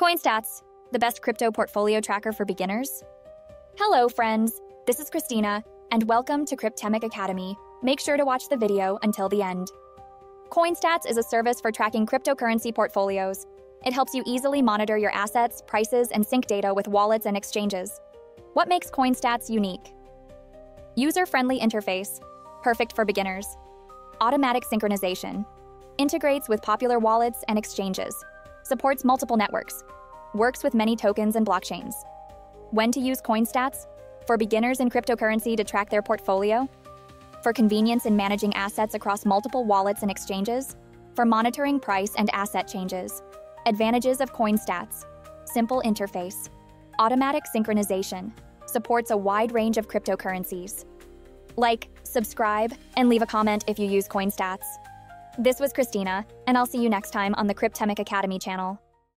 CoinStats, the best crypto portfolio tracker for beginners. Hello, friends. This is Christina, and welcome to Cryptemic Academy. Make sure to watch the video until the end. CoinStats is a service for tracking cryptocurrency portfolios. It helps you easily monitor your assets, prices, and sync data with wallets and exchanges. What makes CoinStats unique? User-friendly interface, perfect for beginners. Automatic synchronization, integrates with popular wallets and exchanges, supports multiple networks, works with many tokens and blockchains. When to use CoinStats? For beginners in cryptocurrency to track their portfolio? For convenience in managing assets across multiple wallets and exchanges? For monitoring price and asset changes? Advantages of CoinStats. Simple interface. Automatic synchronization. Supports a wide range of cryptocurrencies. Like, subscribe, and leave a comment if you use CoinStats. This was Christina, and I'll see you next time on the Cryptemic Academy channel.